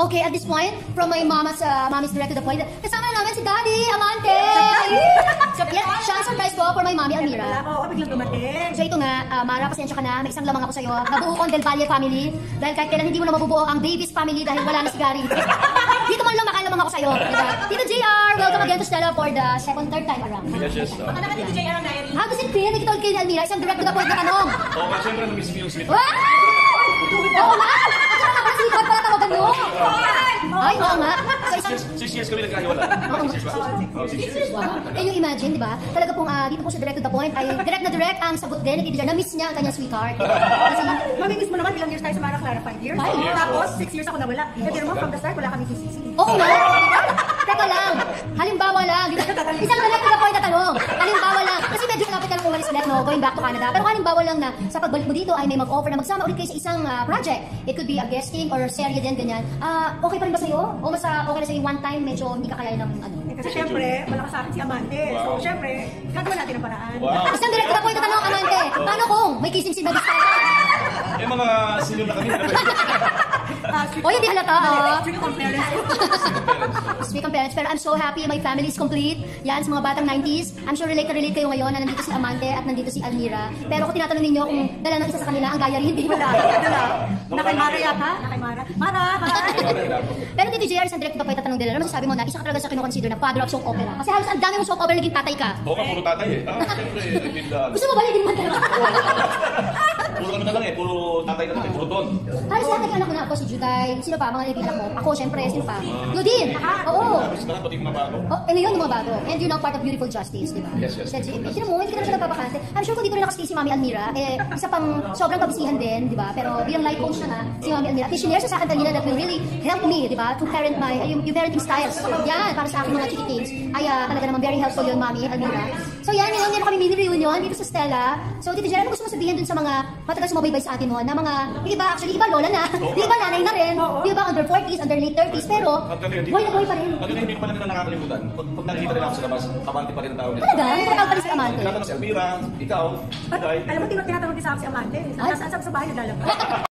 Okay, at this point, from my mama's, uh, mommy's direct to the point, kasama na namin si Daddy Amante! so, yan, siya ang surprise ko for my mommy Almira. Oo, biglang dumating. So ito nga, uh, Mara, pasensya ka na, may isang lamang ako sa'yo. Nabuo ko ang Del Valle family. Dahil kahit kailan hindi mo na mabubuo ang Davis family dahil wala na si Gary. Dito man lang makalamang ako sa'yo. Diba? Tito JR, welcome again to Stella for the second, third time around. Yes, yes. Uh, Ano naman yung JR ang diary? How does it feel? Nakita ulit kayo ni Almira, isang direct to the point na tanong. Oo nga, syempre namiss mo yung sweet. Wow! Oo nga! At saka naman sweetheart pala mo. Ay, oo nga. So, isang Six, six years kami nagkahiwala. Six years ba? Oh, six years. Eh, yung imagine, di ba? Talaga pong ah, dito po sa direct to the point ay direct na direct ang sagot din Jar. Na-miss niya ang kanyang sweetheart. Kasi, Mamimiss mo naman ilang years tayo sa Mara Clara? 5 years? Five years. Tapos 6 years ako nawala. Eh, pero mo, from the start, wala kami CCC. oo nga. Teka lang. Halimbawa lang. Isang direct to the point na tanong. Halimbawa lang. Kasi medyo malapit ka lang no? Going back to Canada. Pero halimbawa lang na sa pagbalik mo dito ay may mag-offer na magsama ulit kayo sa isang ah, project. It could be a guesting or serye din, ganyan. Ah, okay pa rin ba sa'yo? O mas ah, okay na sa'yo one time, medyo hindi ka kaya ng ano? Eh, kasi syempre, malakas sa akin si Amante. So, Wow. syempre, gagawa natin ang paraan. Wow. Isang direct to the point na tanong, Amante. Paano kung may kissing scene na gusto Eh, mga senior na kami. Ah, strict- O, hindi halata, ah. Strict on parents. Speak ang parents, pero I'm so happy my family is complete. Yan, sa mga batang 90s. I'm sure relate na relate kayo ngayon na nandito si Amante at nandito si Almira. Pero kung tinatanong ninyo kung dala ng isa sa kanila, ang gaya rin, hindi Wala. wala. Lang. Nakay Mara yata? Nakay Mara. Mara, hi! Pero dito, JR, isang direct pa pa itatanong nila. Ano masasabi mo na isa ka talaga sa kinukonsider na father of soap opera? Kasi halos ang dami mong soap opera naging tatay ka. Oo ka, puro tatay eh. Ah, nagpindahan. Gusto mo ba naging man talaga? Puro kami na lang eh, puro tatay na kami, puro don. Halos lahat ng anak ko na ako, si Juday. Sino pa? Mga naibigan mo. Ako, syempre, sino pa? Claudine! Oo. Tapos na pati mga bago. Oh, ano yun, yung mga bago. And you're now part of Beautiful Justice, di ba? Yes, yes. Sa GMA. Tinan mo, hindi ka naman siya nagpapakante. I'm sure kung dito rin nakastay si Mami Almira, eh, isa pang sobrang kabisihan din, di ba? Pero bilang life coach na nga, si Mami Almira, at sinare siya sa akin kanina that will really help me, di ba? To parent my, yung, yung parenting styles. Yan, para sa akin mga chikitings. Ay, ah, talaga naman very helpful yun, Mami Almira. So yan, yun, yun kami mini reunion dito sa Stella. So, Tito ano gusto mo sabihin dun sa mga matagal sumabaybay sa atin mo, na mga, yung iba, actually, iba lola na, yung iba nanay na rin, yung iba under 40s, under late 30s, pero, buhay na buhay pa rin. Actually, hindi pa nila nakakalimutan. Pag, pag nakikita nila ako sa labas, kabante pa rin ang tao nila. Talaga? Hindi ka pa rin sa amante. Tinatanong si Elvira, ikaw, alam mo, tin- tinatanong din sa akin si Amante. Ay. Nasaan sa bahay naglalabas?